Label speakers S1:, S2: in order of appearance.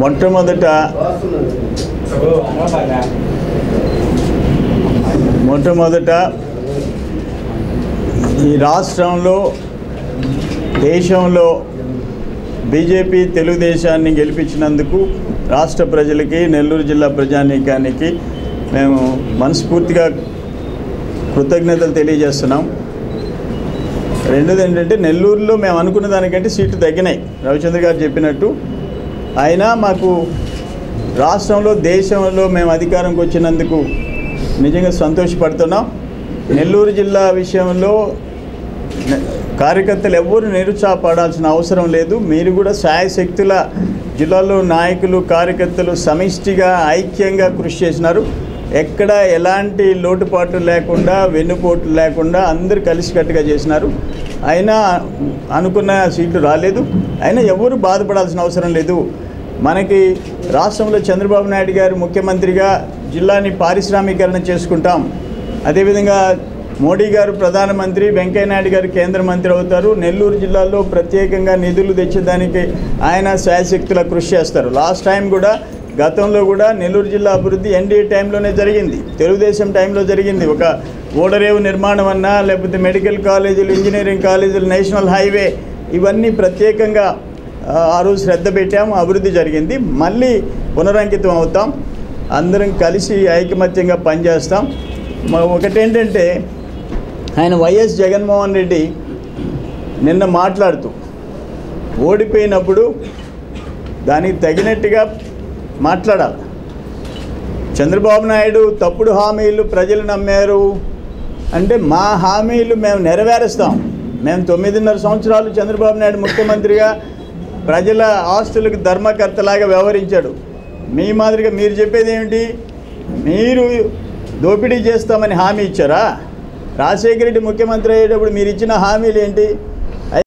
S1: మొట్టమొదట మొట్టమొదట ఈ రాష్ట్రంలో దేశంలో బీజేపీ తెలుగుదేశాన్ని గెలిపించినందుకు రాష్ట్ర ప్రజలకి నెల్లూరు జిల్లా ప్రజానీకానికి మేము మనస్ఫూర్తిగా కృతజ్ఞతలు తెలియజేస్తున్నాం. రెండోది ఏంటంటే నెల్లూరులో మేము అనుకున్న దానికంటే సీట్లు తగ్గినాయి. రవిచంద్ర గారు చెప్పినట్టు. అయినా మాకు రాష్ట్రంలో దేశంలో మేము అధికారంకి వచ్చినందుకు నిజంగా సంతోషపడుతున్నాం. నెల్లూరు జిల్లా విషయంలో కార్యకర్తలు ఎవరు నిరుత్సాహపడాల్సిన అవసరం లేదు. మీరు కూడా సాయశక్తుల జిల్లాలో నాయకులు కార్యకర్తలు సమిష్టిగా ఐక్యంగా కృషి చేసినారు. ఎక్కడ ఎలాంటి లోటుపాట్లు లేకుండా వెన్నుపోట్లు లేకుండా అందరూ కలిసికట్టుగా చేసినారు. అయినా అనుకున్న సీట్లు రాలేదు. అయినా ఎవరు బాధపడాల్సిన అవసరం లేదు. మనకి రాష్ట్రంలో చంద్రబాబు నాయుడు గారు ముఖ్యమంత్రిగా జిల్లాని పారిశ్రామీకరణ చేసుకుంటాం. అదేవిధంగా మోడీ గారు ప్రధానమంత్రి వెంకయ్యనాయుడు గారు కేంద్ర మంత్రి అవుతారు. నెల్లూరు జిల్లాలో ప్రత్యేకంగా నిధులు తెచ్చేదానికి ఆయన శాయశక్తుల కృషి చేస్తారు. లాస్ట్ టైం కూడా గతంలో కూడా నెల్లూరు జిల్లా అభివృద్ధి ఎన్డీఏ టైంలోనే జరిగింది. తెలుగుదేశం టైంలో జరిగింది. ఒక ఓడరేవు నిర్మాణం అన్నా లేకపోతే మెడికల్ కాలేజీలు ఇంజనీరింగ్ కాలేజీలు నేషనల్ హైవే ఇవన్నీ ప్రత్యేకంగా ఆ, రోజు శ్రద్ధ పెట్టాము. అభివృద్ధి జరిగింది. మళ్ళీ పునరంకితం అవుతాం. అందరం కలిసి ఐకమత్యంగా పనిచేస్తాం. ఒకటేంటంటే ఆయన వైఎస్ జగన్మోహన్ రెడ్డి నిన్న మాట్లాడుతూ ఓడిపోయినప్పుడు దానికి తగినట్టుగా మాట్లాడాలి. చంద్రబాబు నాయుడు తప్పుడు హామీలు ప్రజలు నమ్మారు అంటే మా హామీలు మేము నెరవేరుస్తాం. మేము తొమ్మిదిన్నర సంవత్సరాలు చంద్రబాబు నాయుడు ముఖ్యమంత్రిగా ప్రజల ఆస్తులకు ధర్మకర్తలాగా వ్యవహరించాడు. మీ మాదిరిగా మీరు చెప్పేది ఏమిటి? మీరు దోపిడీ చేస్తామని హామీ ఇచ్చారా? రాజశేఖర రెడ్డి ముఖ్యమంత్రి అయ్యేటప్పుడు మీరు ఇచ్చిన హామీలు ఏంటి?